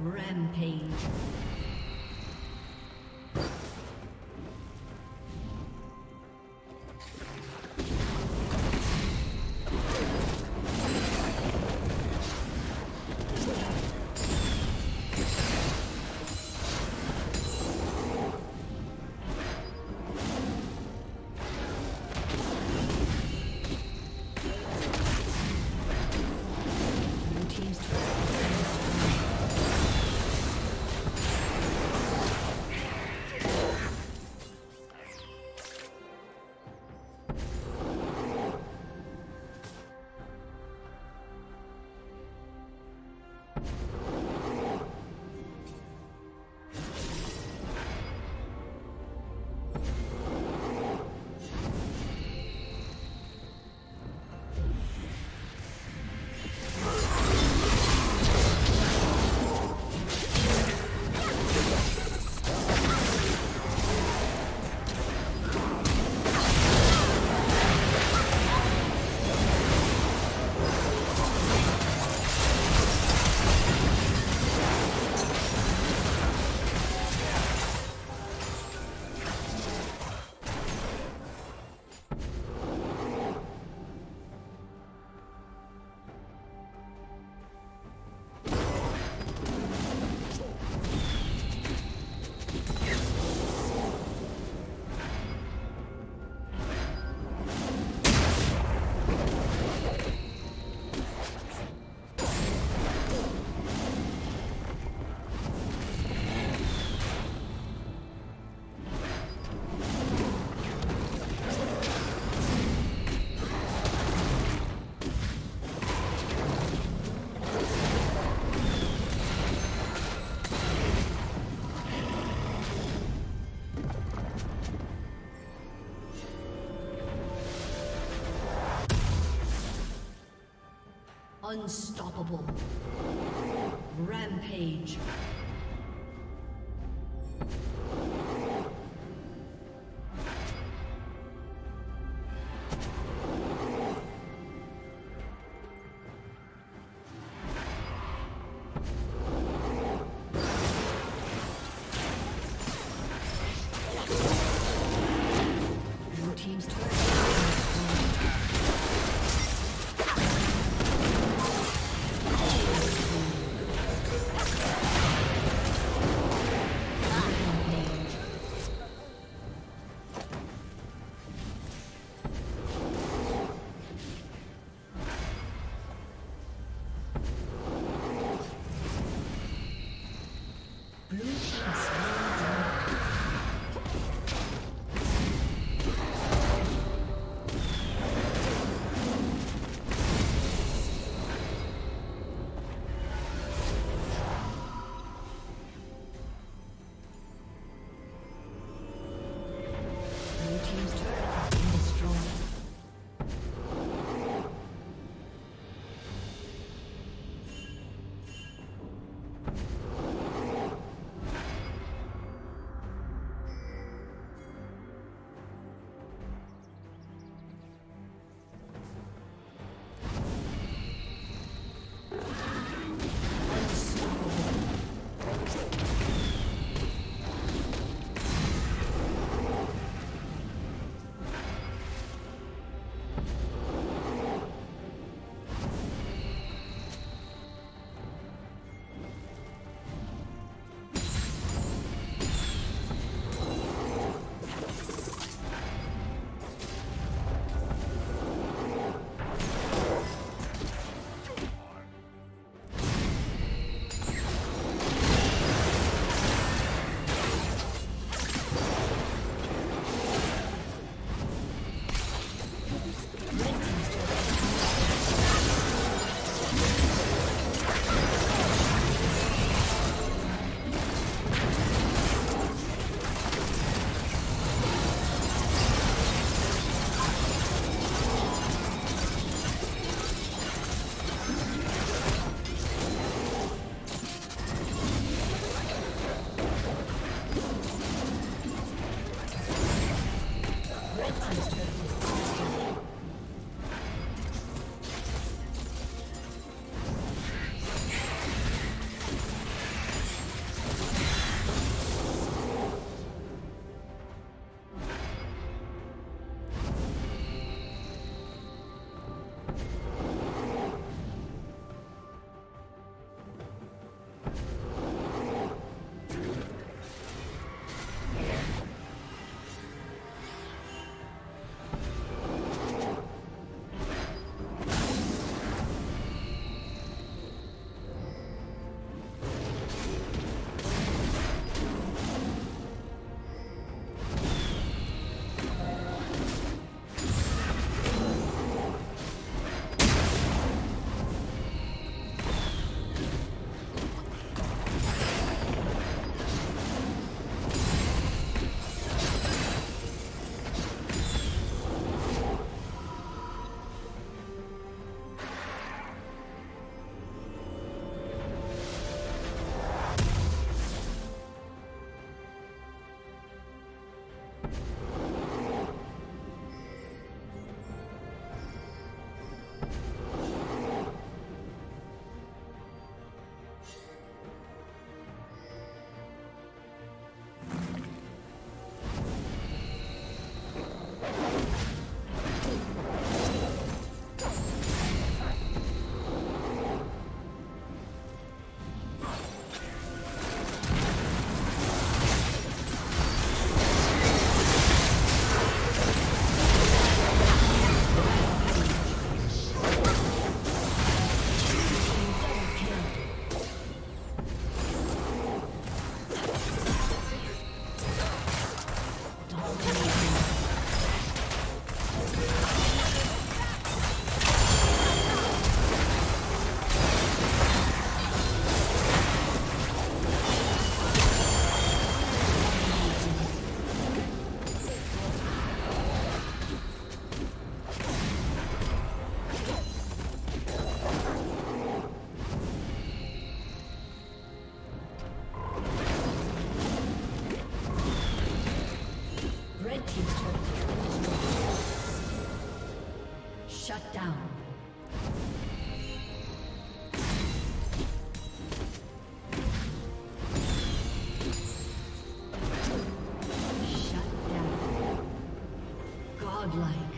Rampage. Unstoppable. Rampage. Godlike.